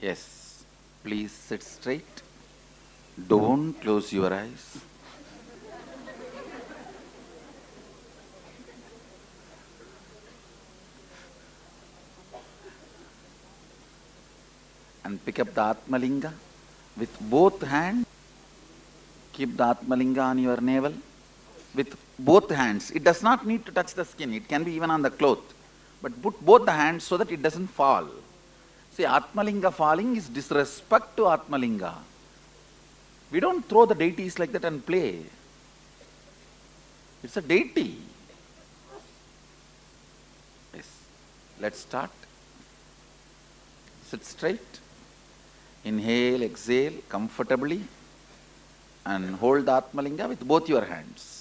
Yes. Please sit straight. Don't close your eyes. And pick up the Atmalinga with both hands. Keep the Atmalinga on your navel with both hands. It does not need to touch the skin, it can be even on the cloth. But put both the hands so that it doesn't fall. See, Atmalinga falling is disrespect to Atmalinga. We don't throw the deities like that and play. It's a deity. Yes. Let's start. Sit straight. Inhale, exhale comfortably and hold the Atmalinga with both your hands.